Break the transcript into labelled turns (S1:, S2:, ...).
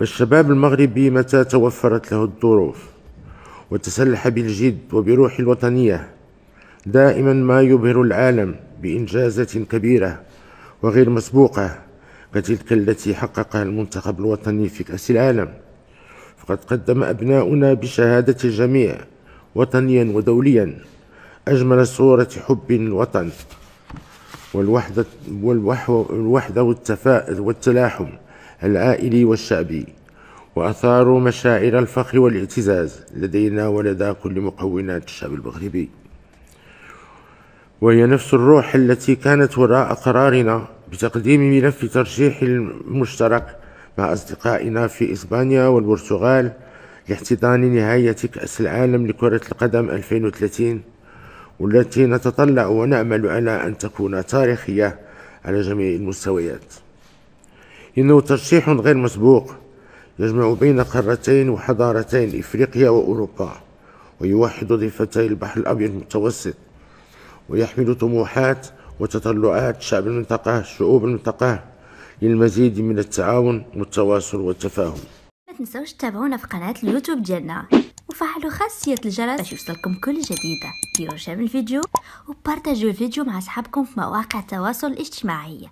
S1: فالشباب المغربي متى توفرت له الظروف وتسلح بالجد وبروح الوطنية. دائما ما يبهر العالم بإنجازات كبيرة وغير مسبوقة كتلك التي حققها المنتخب الوطني في كأس العالم. فقد قدم أبناؤنا بشهادة الجميع وطنيا ودوليا أجمل صورة حب للوطن والوحدة, والوحدة والتلاحم العائلي والشعبي. وأثاروا مشاعر الفخر والاعتزاز لدينا ولدى كل مكونات الشعب المغربي. وهي نفس الروح التي كانت وراء قرارنا بتقديم ملف ترشيح المشترك مع أصدقائنا في إسبانيا والبرتغال لاحتضان نهاية كأس العالم لكرة القدم 2030 والتي نتطلع ونأمل على أن تكون تاريخية على جميع المستويات. إنه ترشيح غير مسبوق يجمع بين قارتين وحضارتين إفريقيا وأوروبا ويوحد ضفتي البحر الأبيض المتوسط ويحمل طموحات وتطلعات شعب المنطقة شعوب المنطقة للمزيد من التعاون والتواصل والتفاهم.
S2: ما تنسوش تتابعونا في قناة اليوتيوب ديالنا وفعلوا خاصية الجرس باش يوصلكم كل جديدة ديروا شير الفيديو وبارتاجيو الفيديو مع أصحابكم في مواقع التواصل الاجتماعي.